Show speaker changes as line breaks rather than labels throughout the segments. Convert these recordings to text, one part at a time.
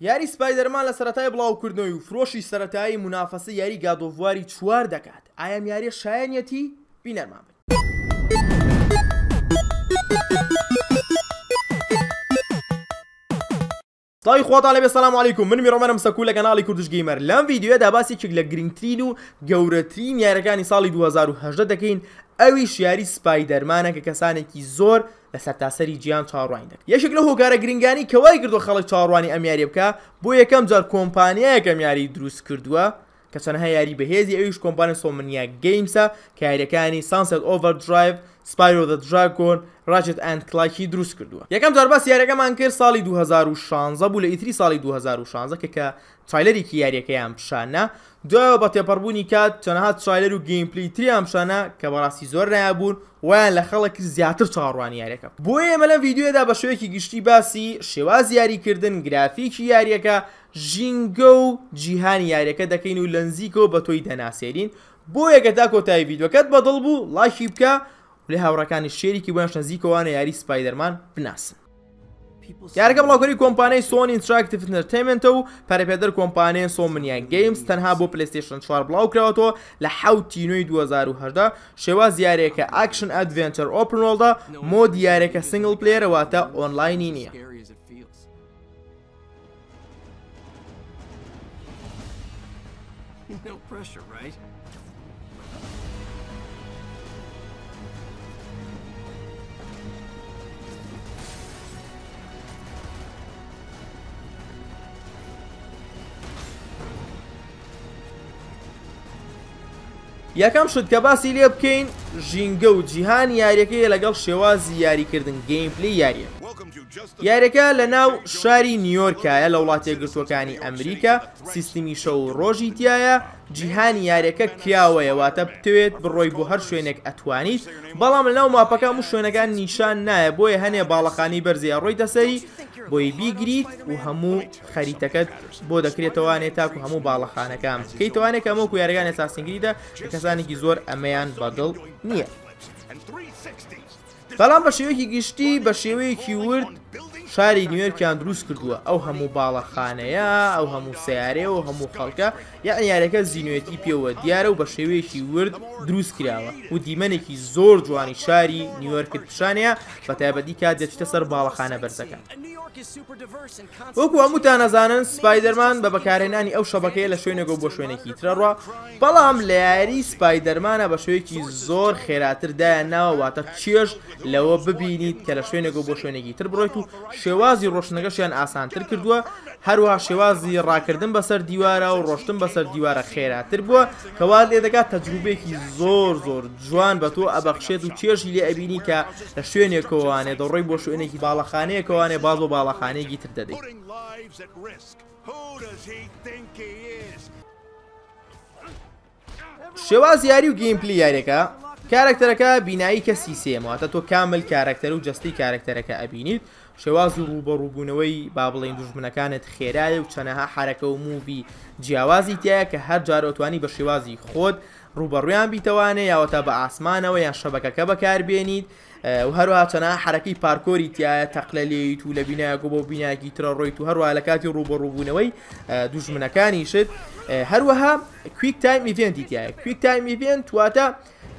یاری سپایدەرمان لە سەرەتای بڵاوکردنەوەی و فرۆشی سەرەتایی مونافەسەی یاری گاد ئۆف واری چوار دەکات ئایا ئەم یاریە شایەنیەتی بینەرمان بن. سڵاوی خۆتان لەبێ سلام علیکم من میڕۆمەرم سەکو لە کەناڵی کوردش گەیمەر لەم ڤیددیوە داباسێکێک لە گرنگترین و گەورەترین یارەکانی ساڵی 2010 دەکەین ئەوی شیاری سپای دەرمانە کە کەسانێکی زۆر لە سەرتاسەری جیهان چاوەڕوانی دەکرێت یەکێک لەو هۆکارە گرنگانەی کە وای کردووە خەڵک چاوەڕوانی ئەم یارییە بکات بۆ یەکەم جار کۆمپانیایەک ئەم یارییەی دروست کردووە کە چەندەها یاری بەهێزی ئەویش کۆمپانیای سۆمنیا گەیمسە کە یارییەکانی Sunset Overdrive، Spyro the Dragon، Ratchet and Clank ی دروست کردووە یەکەم جار باسی یارییەکەمان کرد ساڵی دوو هەزار و شانزە بوو لە ئیتری ساڵی دوو هەزار و شانزە کە کە ترایلەرێکی یاریەکەی ئەم شانە دوایەوە بە تێپەڕبوونی کات تەنها ترایلەر و گەیمپلی تری ئەم شانە کە بەڕاستی زۆر نایابوون وایان لە خەڵک کرد زیاتر چاوەڕوانی یاریەکە بۆ ئێمە لەم ڤیددیوێدا بە شوێکی گشتی باسی شێواز یاریکردن گرافیکی یاریەکە ژینگە و جیهانی یاریەکە دەکەین و لەنزیکەوە بە تۆی دەناسێرین بۆ یەکە تا کۆتایی ڤیددیوەکەت بەدڵ بوو لاشی بکە لە هاوڕەکانی شێریکی بۆیان شەنزیکەوانە یاری سپایدەرمان بناسن دیارەکە بڵاوکەری کۆمپانیای سۆن ئینتراکتیڤ ئینتەرتەیمنتە و پەرەپێدەر کۆمپانیای سۆمنیای گەیمز تەنها بۆ پلەیستێشن 4 بڵاو کراوەتەوە لە حەوت تینوی 2010 شێواز دیارەکە ئاکشن ئەدڤێنچەر ئۆپنۆڵدا مۆ دیارەکە سنگڵ پلێرەوە تا ئۆنلاینی نییە No pressure, right? یەکەم شت کە باسی لێ بکەین ژینگە و جیهانی یاریەکەیە لەگەڵ شێوازی یاریکردن گەیمپلی یاریەکە یاریەکە لە ناو شاری نیۆرکایە لە وڵات یەکگرتووەکانی ئەمریکا سیستمی شەو و ڕۆژی تایە جیهانی یاریەکە کراوەیە واتە بتوێت بڕۆی بۆ هەر شوێنێک ئەتوانیت بەڵام لەناو ماپەکە و شوێنەکان نیشان نایە بۆیە هەنێ باڵەخانی بەرزی ئەڕۆیتە سەری بۆی بیگریت و هەموو خەریتەکەت بۆ دەکرێتەوانێ تاکو هەموو باڵەخانەکان کەی توانێک ئەمە و یاریگانە ساسنگریدا کەسانێکی زۆر ئەمەیان بەدڵ نییە. بەڵام بە شێوەیەکی گشتی بە شێوەیەکی ورد شاری نوێرکیان دروست کردووە ئەو هەموو باڵەخانەیە ئەو هەموو سیارێ و هەموو خەڵکە یا یارەکە زیینوێتی پێوە دیارە و بە شێوەیەکی ورد دروست کراوە و دیمەنێکی زۆر جوانی شاری نیوەرکت پیشانەیە بە تایبەتی کا دەچتە سەر باڵەخانە بەرزەکە وەکو هەمووتان ئەزانن سپایدەرمان بە بەکارهێنانی ئەو شەبەکەیە لە شوێنێک و بۆ شوێنێکی ترە ڕوا بەڵام لە یاری سپایدەرمانە بە شوێکی زۆر خێراتر دایان ناوە واتە چێژ لەوە ببینیت کە لە شوێنێک و بۆ شوێنێکی تر بڕۆیت و شێوازی ڕۆشتنەکەشیان ئاسانتر کردووە هەروەها شێوازی ڕاکردن بەسەر دیوارە و ڕۆشتن بەسەر دیوارە خێراتر بووە کەوا لێدەکات تەجروبێکی زۆر زۆر جوان بە تۆ ئەبەخشێت و چێژی لێ ئەبینی کە لە شوێنێکەوەوانێ دەڕۆی بۆ شوێنێکی باڵەخانەیەکەوانێ باز بۆ باڵەخانەیەکی تر دەدەی. شێواز یاری و گەیمپلی یاریەکە کارەکتەرەکە بینایی کەسی سێمەواتە تۆ کامل کارەکتەر و جستی کارەکتەرەکە ئەبینیت شێواز و ڕوبەڕووبوونەوەی با بڵین دژمنەکانت خێرای و چەنەها حرەکە و مووی جیاوازی تایە کە هەر جارۆتوانی بە شێوازی خۆت ڕووبەڕوویان بیتەوانێ یاوەتا بە ئاسمانەوە یان شەبەکەکە بەکاربێنیت و هەروەها چەناها حەرەکەی پارکۆری تیایە تەقلە لێیت و لە بینایەکە بۆ بینایەکی ترە ڕۆیت و هەروە لە کاتی ڕووبەڕووبوونەوەی دوژمنەکانیشت هەروەها کویک تایم ئیڤێنتی تایە کویک تایم ئیڤێن تواتە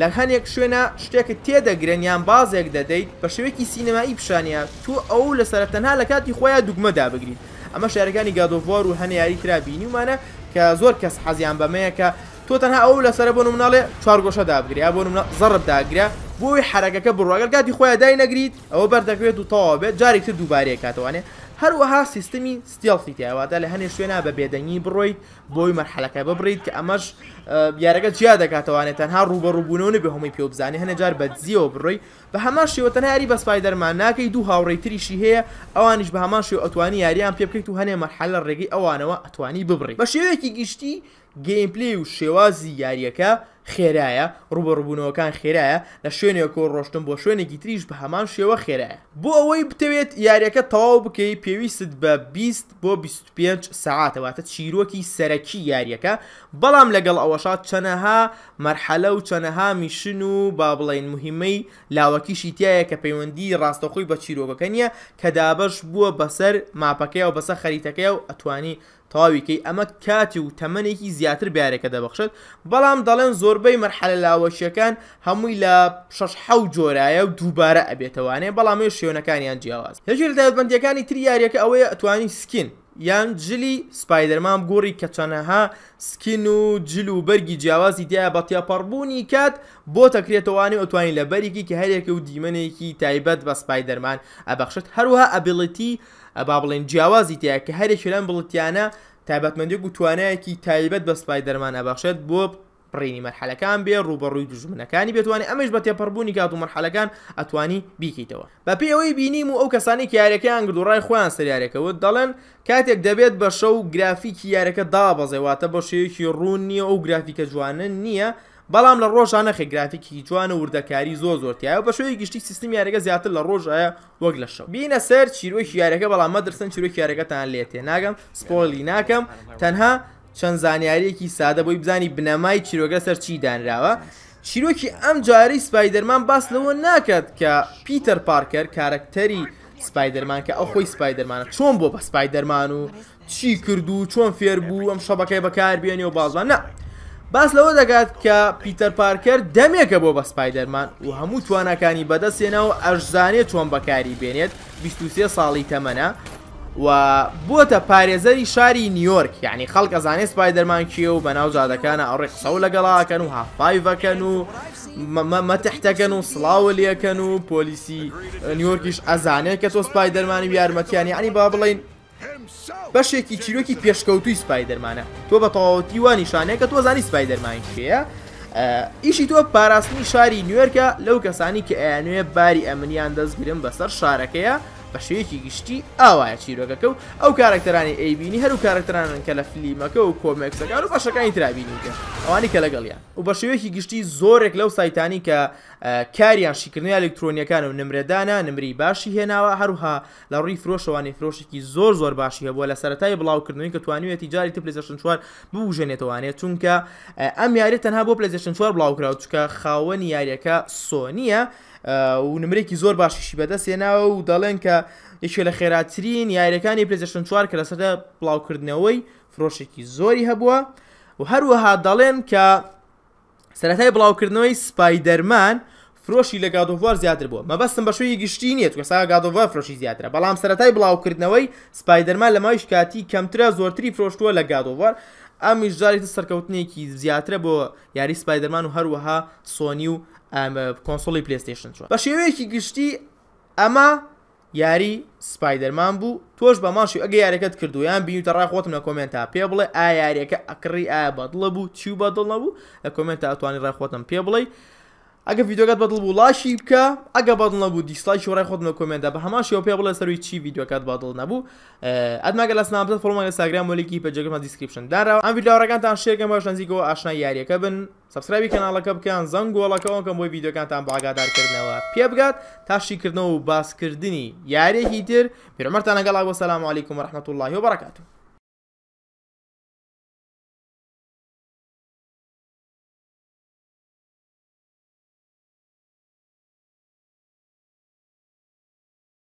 لە هەنێک شوێنە شتێکت تێدەگرن یان بازێک دەدەیت بە شێوەیەکی سینەمایی پیشانە تو ئەو لەسرە تەنها لە کاتی خۆیان دوگمەدا بگرین ئەمە شارەکانی گادۆڤۆر و هەنە یاری ترا بینیمانە کە زۆر کەس حەزیان بەمەیە کە تۆ تەنها ئەوە لەسەرە بۆ نمونە ئەڵێ چوارگۆشە دابگرە یا بۆ نمونە زەڕب داگرە بۆ ئەوی حەرەکەکە بڕوا ئەگەر کاتی خۆیان داینەگریت ئەوە بەر دەکەوێت و تەواو بێت جارێکی تر دووبارەی ئەکاتەوانێ هەروەها سیستمی ستێڵسی تیایە واتە لە هەنێ شوێنا بە بێدەنگی بڕۆیت بۆ ئەوی مەرحەلەکە ببڕیت کە ئەمەش یارەکە جیا دەکاتەوانێت تەنها ڕووبەڕووبوونەوە نەبێ هەمووی پێ بزانێ هەنێ جار بەدزیەوە بڕۆی بە هەمان شێوە تەنها یاری بە سپایدەرمان ناکەی دوو هاوڕێی تریشی هەیە ئەوانیش بە هەمان شێوە ئەتوانی یاریان پێ بکەیت و هەنێ مەرحەلە ڕێگەی ئەوانەوە ئەتوانی ببڕی بە شێوەیەکی گشتی گەیمپلەی و شێوازی یاریەکە خێرایە، ڕوبەڕوبونەوەکان خێرایە، لە شوێنێکەوە ڕۆشتن بۆ شوێنێکی تریش بە هەمان شێوە خێرایە. بۆ ئەوەی بتەوێت یاریەکە تەواو بکەی پێویستت بە بیست بۆ بیست و پێنج سەعاتە واتە چیرۆکی سەرەکی یاریەکە بەڵام لەگەڵ ئەوەشا چەنەها مەرحەلە و چەنەها میشن و با بڵێین مهمەی لاوەکیشی تیایە کە پەیوەندی ڕاستەخۆی بە چیرۆکەکە نیە کە دابەش بوە بەسەر ماپەکەیاو بەسە خەریتەکەیاو ئەتوانی تەواوی کەی ئەمە کاتی و تەمەنێکی زیاتر بیارێکە دەبەخشێت بەڵام دەڵێن زۆربەی مەرحەلە لاوەکیەکان هەمووی لە شەش حەوت جۆرایە و دووبارە ئەبێتەوانێ بەڵام ئەوێ شێوەنەکانیان جیاواز یەکێ لە تایبەتمەندیەکانی تری یاریەکە ئەوەیە ئەتوانی سکین یان جلی سپایدەرمان بگۆڕی کە چەنەها سکین و جل و بەرگی جیاوازی تیا بە تێپەڕبوونی کات بۆ تەکرێتەوانی و ئەتوانی لە بەرێکی کە هەرێکە و دیمەنێکی تایبەت بە سپایدەرمان ئەبەخشێت هەروەها ئەبیڵیتی با بڵێین جیاوازی تیایە کە هەریەکێ لەم بڵتیانە تایبەتمەندێک و توانایەکی تایبەت بە سپایدەرمان ئەبەخشێت بۆ بڕینی مەرحەلەکان بێ ڕووبەڕووی دوژمنەکانی بێتوانێت ئەمەش بە تێپەڕبوونی کات و مەرحەلەکان ئەتوانی بیکەیتەوە بەپێی ئەوەی بینیم و ئەو کەسانی کە یاریەکەیان گرد و ڕای خۆیان سەر یاریەکەوت دەڵێن کاتێک دەبێت بە شەو گرافیکی یاریەکە دابەزێ واتە بە شێوەیەکی ڕوون نییە ئەو گرافیکە جوانە نییە بەڵام لە ڕۆژانە خێ گرافیکی جوانە وردەکاری زۆر زۆرتیایە بە شوێی گشتی سیستم یاریگە زیاتر لە ڕۆژایە وەک لە شەو بینە سەر چیرۆکی یارەکە بەڵام مەدرسن چیرۆکی یارەکەتان لێ تێ ناگەم سپۆیلی ناکەم تەنها چەند زانیاریەکی سادە بۆی بزانی بنەمای چیرۆگە سەر چی دانراوە چیرۆکی ئەم جارەی سپایدەرمان باس لەوە ناکات کە پیتەر پارکەر کارەکتەری سپایدەرمان کە ئەو خۆی سپایدەرمانە چۆن بۆ بە سپایدەرمان و چی کرد و چۆن فێر بوو ئەم شەبەکەی بەکاربیێنێ و بازان نا باس لەوە دەکات کە پیتەر پارکەر دەمێکە بۆ بە سپایدەرمان و هەموو توانەکانی بەدەستێنا و ئەشزانێ چۆن بەکاری بێنێت 23 ساڵی تەمەە و بۆتە پارێزەری شاری نیویۆرک یعنی خەڵک ئەزانێت سپایدەرمان کیە و بەناو جادەکانە ئەڕێک سەو لەگەڵاکەن و هافایڤەکەن و مەتەحتەکەن و سلااو لەکەن و پۆلیسی نیویۆرکیش ئەزانێت کە تۆ سپایدەرمانی یارمەتیان یعنی با بڵین بەشێکی چیرۆکی پێشکەوتوی سپایدەرمانە تۆ بە تەواوەتی وا نیشانەیە کە تۆزانی سپایدەرمان کێە ئیشی تۆ پاراستنی شاری نوێرکە لەو کەسانی کە ئەیانوێ باری ئەمنیان دەستگرن بەسەر شارەکەیە بە شێوەیەکی گشتی ئاوایە چیرۆگەکە و ئەو کارەکتەرانی ئەیبینی هەرو کارەکتەرانن کە لە فلیمەکە و کۆمێکسەکان و بەشەکانی ترابینیکە ئەوانی کە لەگەڵیان و بە شێوەیەکی گشتی زۆرێک لەو سایتانی کە کاریان شیکردنی ئەلکترۆنیەکان و نمرەدانە نمری باشی هێناوە هەروها لە ڕووی فرۆشەوە نەفرۆشێکی زۆر زۆر باشی هەبووە لە سەرەتای بڵاوکردنەوەی کە توانیوێتی جاری تر پلێزشن چوار بوژێنێتەوانێت چونکە ئەم یاری تەنها بۆ پلێزشن چوار بڵاوکراوە چکە خاوەنی یاریەکە سۆنیە و نمرێکی زۆر باشیشی بەدەستێناوە و دەڵێن کە یەکێ لە خێراترین یاریەکانی پلێزشن چوار کە لەسەردا بڵاوکردنەوەی فرۆشێکی زۆری هەبووە و هەروەها دەڵێن کە سەرەتای بڵاوکردنەوەی سپایدەرمان فرۆشی لە گادۆڤوار زیاتر بووە مەبەستم بە شوی گشتی نیە کەسا گادۆڤوار فرۆشی زیاترە بەڵام سەرەتای بڵاوکردنەوەی سپایدەرمان لە مایش کاتی کەمترە زۆرتری فرۆشتووە لە گادۆڤوار ئەمیش جارێت سەرکەوتنێکی زیاترە بۆ یاری سپایدەرمان و هەروەها سۆنی و کۆنسڵی پلستیشن بە شێوەیەکی گشتی ئەمە یاری سپایدەرمان بوو تۆش بە ماش و ئەگە یارەکەت کردو یان بینیوتە ڕای خۆتم لە کۆمێنتا پێ بڵێ ئایا یاریەکە ئەکڕی ئایا بەدڵە بوو چی و بەدڵ نەبوو لە کۆمێنتا ئەتوانی ڕای خۆتم پێ بڵێ ئەگە ڤیددیوگەت بەدڵ بوو لاشی بکە ئەگە بەدڵ نەبوو دیسلایکی ڕای خۆتم لە کۆمێنتا بە هەمان شێوە پێ بڵێ سەروی چی ڤیددیوکات بەدڵ نەبوو ئەتماگە لە سناپدەت فۆڵمان لە ساگرام وەلێکی پێجەکەمان دیسکریپشن دارەوە ئەم ڤیددیوڕەکانتان شێگەم باش نزیکەوە ئاشنا یاریەکە بن سەبسکرایبی کەناڵەکە بکەن زەنگۆڵەکە ئۆنکەن بۆی ڤیدیۆکانتان بۆ ئاگادار کردنەوە پێ بگات تا شیکردنەوە و باس کردنی یاریەکی تر پیرۆمەرتان لەگەڵا وەسەلام علیکم ورحمە اللە وبرکاتو.